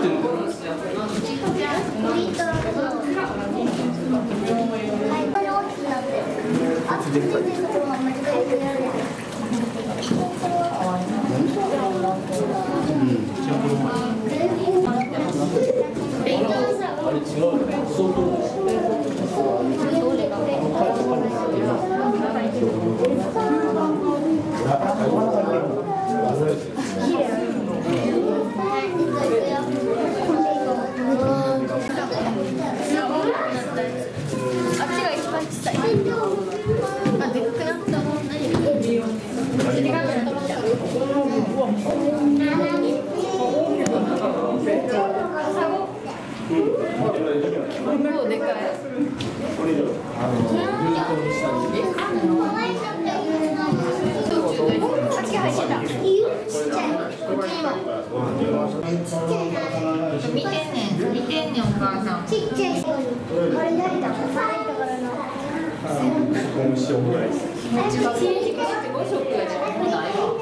ってんの。はい一番小さい。あ、でかくなった。何が？もうでかい。も。見てんねん、見てんねん、お母さん。ちっちゃい人にこれ誰だいところのうちは成績して5食やで、もうないわ。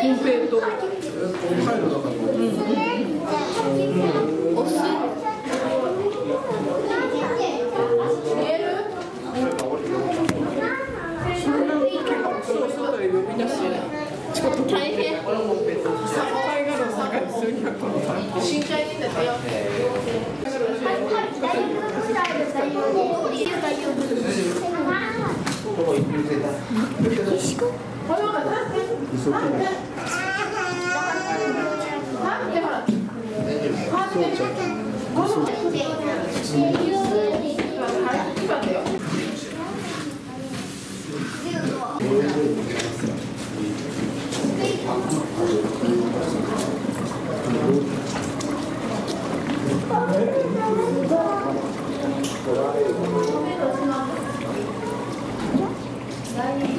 金平と。お酢。見える？そうそうだよ、呼び出し。ちょっと大変。海岸の中に数百人。身体にだってよ。大丈 años.